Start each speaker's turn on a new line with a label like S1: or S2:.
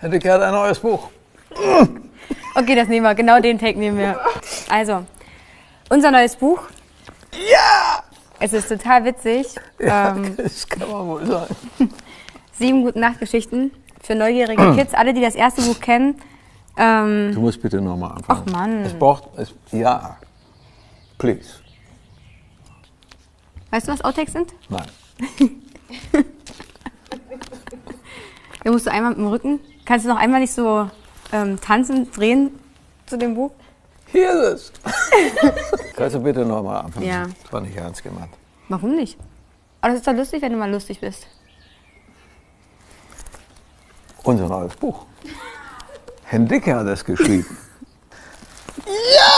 S1: Herr Dicke hat ein neues Buch.
S2: Okay, das nehmen wir. Genau den Take nehmen wir. Also, unser neues Buch.
S1: Ja!
S2: Es ist total witzig.
S1: ja
S2: Ähm,
S1: das kann man wohl sagen.
S2: sieben gute Nachtgeschichten für neugierige Kids. Alle, die das erste Buch kennen. Ähm,
S1: Du musst bitte nochmal anfangen.
S2: Ach, Mann.
S1: Es braucht, es, ja. Please.
S2: weißt du, was Outtakes sind?
S1: Nein.
S2: Da musst du einmal mit dem Rücken. Kannst du noch einmal nicht so ähm, tanzen, drehen zu dem Buch?
S1: Hier ist es. Kannst du bitte nochmal anfangen?
S2: Ja.
S1: Das war nicht ernst gemeint.
S2: Warum nicht? Aber das ist doch lustig, wenn du mal lustig bist.
S1: Unser neues Buch. Herr Dicke hat es geschrieben. Ja!